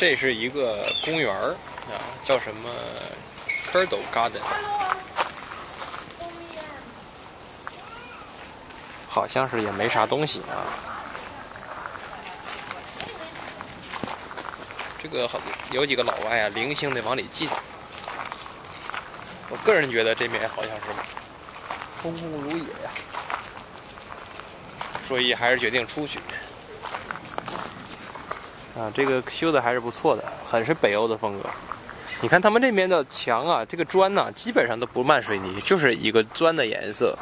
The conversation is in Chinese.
这是一个公园儿啊，叫什么 k e r d o Garden，好像是也没啥东西啊。这个很有几个老外啊，零星的往里进。我个人觉得这边好像是风空如也呀，所以还是决定出去。啊，这个修的还是不错的，很是北欧的风格。你看他们这边的墙啊，这个砖呢、基本上都不漫水泥，就是一个砖的颜色。